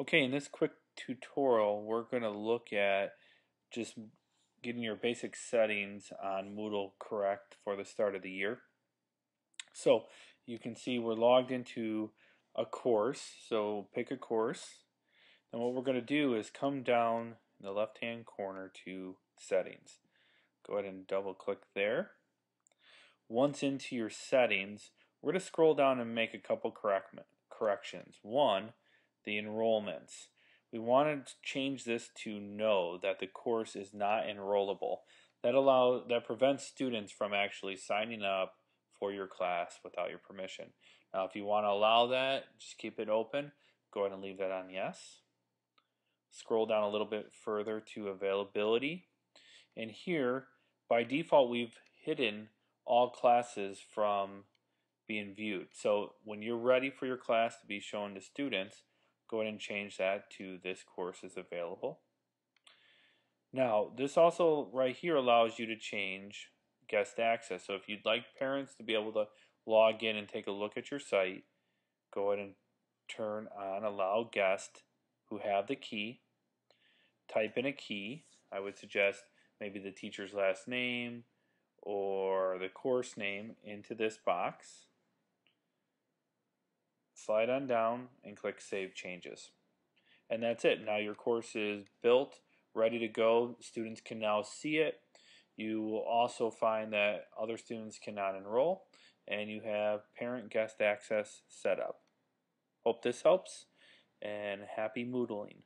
Okay, in this quick tutorial, we're going to look at just getting your basic settings on Moodle correct for the start of the year. So you can see we're logged into a course, so pick a course. And what we're going to do is come down in the left hand corner to settings. Go ahead and double click there. Once into your settings, we're going to scroll down and make a couple correct corrections. One, the enrollments. We want to change this to no that the course is not enrollable. That allow that prevents students from actually signing up for your class without your permission. Now if you want to allow that, just keep it open. Go ahead and leave that on yes. Scroll down a little bit further to availability. And here, by default, we've hidden all classes from being viewed. So when you're ready for your class to be shown to students, go ahead and change that to this course is available. Now, this also right here allows you to change guest access. So if you'd like parents to be able to log in and take a look at your site, go ahead and turn on allow guest who have the key. Type in a key. I would suggest maybe the teacher's last name or the course name into this box slide on down and click Save Changes. And that's it. Now your course is built, ready to go. Students can now see it. You will also find that other students cannot enroll and you have parent guest access set up. Hope this helps and happy Moodling.